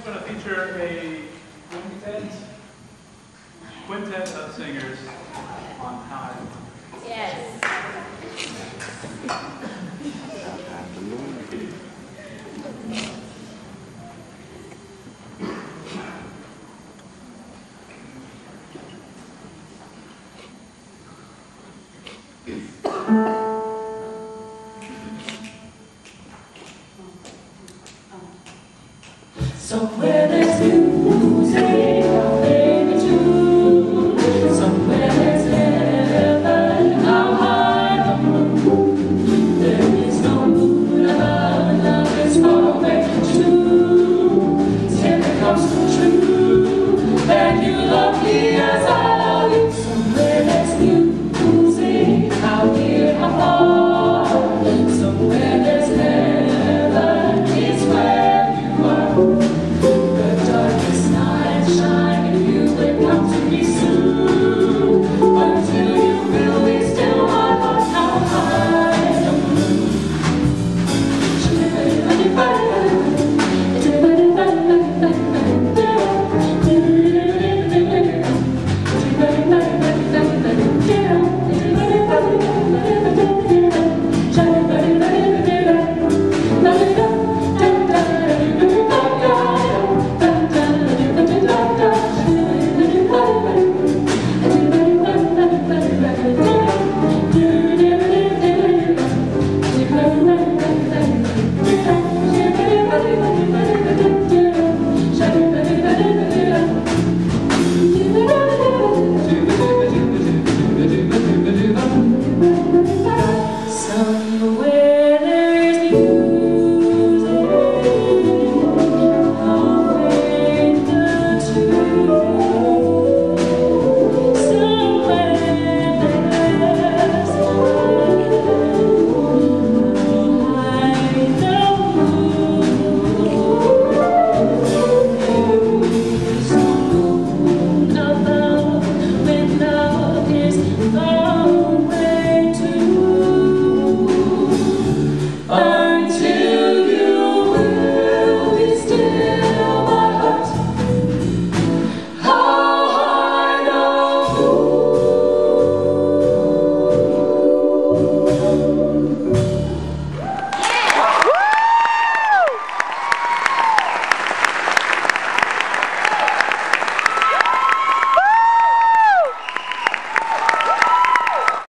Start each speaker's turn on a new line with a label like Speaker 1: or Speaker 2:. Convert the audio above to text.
Speaker 1: is going to feature a quintet, quintet of singers on time.
Speaker 2: Yes.
Speaker 3: Somewhere there's music, a baby tune. Somewhere there's heaven, how high the moon. There is no moon above, love is far too. Till it comes true that you love me as I love you. Somewhere there's music, how near, how far. Somewhere there's heaven, it's where you are. Oh.